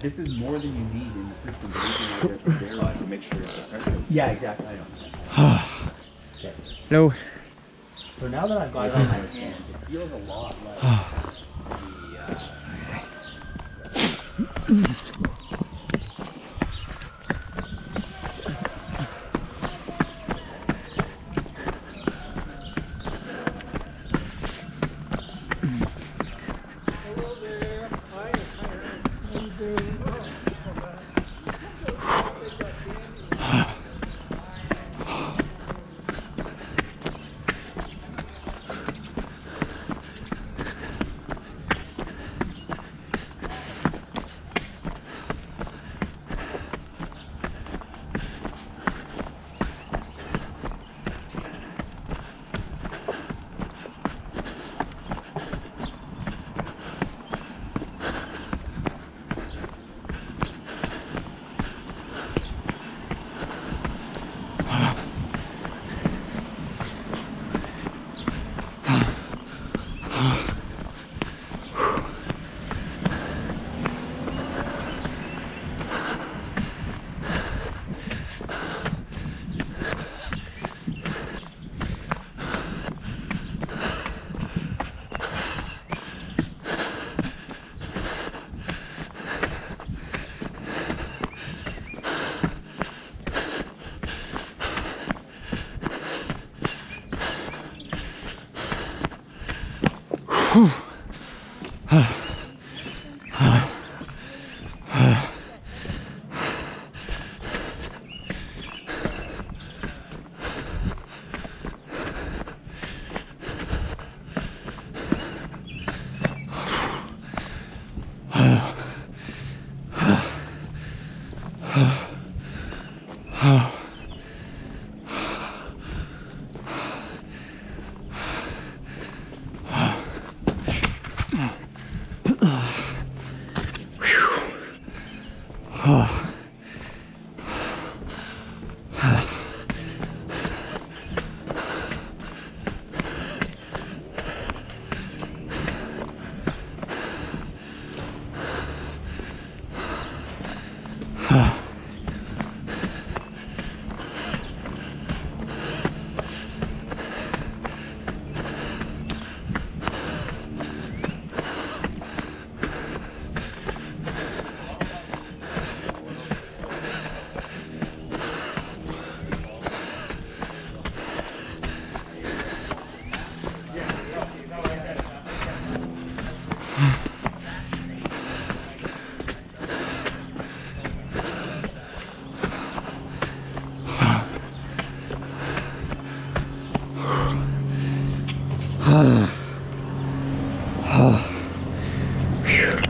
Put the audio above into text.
This is more than you need in the system. The reason why that's there is to make sure the pressure. is- Yeah, exactly. I know. Okay. Hello. So now that I've got it on my hand, it feels a lot like Oh. Oh. Ah.